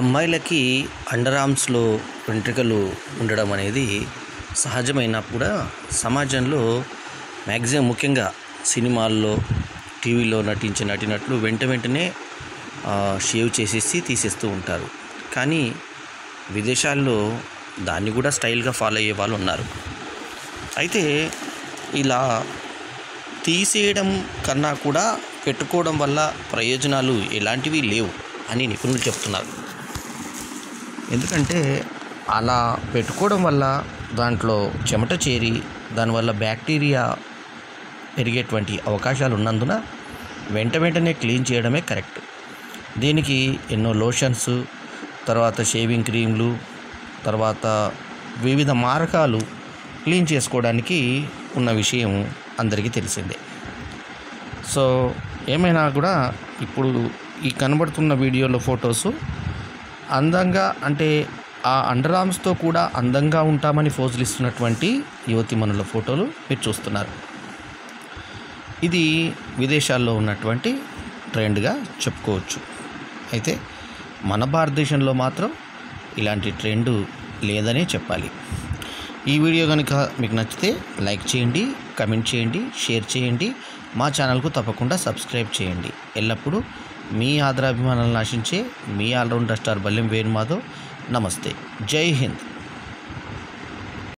అమ్మాయిలకి అండర్ ఆర్మ్స్లో వెంట్రుకలు ఉండడం అనేది సహజమైనా కూడా సమాజంలో మ్యాక్సిమం ముఖ్యంగా సినిమాల్లో టీవీలో నటించే నటినట్లు వెంట వెంటనే షేవ్ చేసేసి తీసేస్తూ ఉంటారు. కానీ విదేశాల్లో దాన్ని కూడా స్టైల్గా ఫాలో అయ్యే వాళ్ళు ఉన్నారు. అయితే ఇలా తీసేయడం కన్నా కూడా పెట్టుకోవడం వల్ల ప్రయోజనాలు ఎలాంటివి లేవు అని నిపుణులు చెప్తున్నారు. ఎందుకంటే అలా పెట్టుకోవడం వల్ల దాంట్లో చెమట చేరి దానివల్ల బ్యాక్టీరియా పెరిగేటువంటి అవకాశాలు ఉన్నందున వెంట వెంటనే క్లీన్ చేయడమే కరెక్ట్. దీనికి ఎన్నో లోషన్స్ తర్వాత షేవింగ్ క్రీమ్లు తర్వాత వివిధ మార్గాలు క్లీన్ చేసుకోవడానికి ఉన్న విషయం అందరికీ తెలిసిందే. సో ఏమైనా కూడా ఇప్పుడు ఈ కనబడుతున్న వీడియోలో ఫొటోస్ అందంగా అంటే ఆ అండర్ ఆర్మ్స్తో కూడా అందంగా ఉంటామని ఫోజులు ఇస్తున్నటువంటి యువతి మనుల ఫోటోలు మీరు చూస్తున్నారు. ఇది విదేశాల్లో ఉన్నటువంటి ట్రెండ్గా చెప్పుకోవచ్చు. అయితే మన భారతదేశంలో మాత్రం ఇలాంటి ట్రెండ్ లేదనే చెప్పాలి. ఈ వీడియో కనుక మీకు నచ్చితే లైక్ చేయండి కమెంట్ చేయండి షేర్ చేయండి మా ఛానల్కు తప్పకుండా సబ్స్క్రైబ్ చేయండి. ఎల్లప్పుడూ మీ ఆదరాభిమానాలు ఆశించే మీ ఆల్రౌండర్ స్టార్ బల్యం వేణుమాధవ్. నమస్తే. జై హింద్.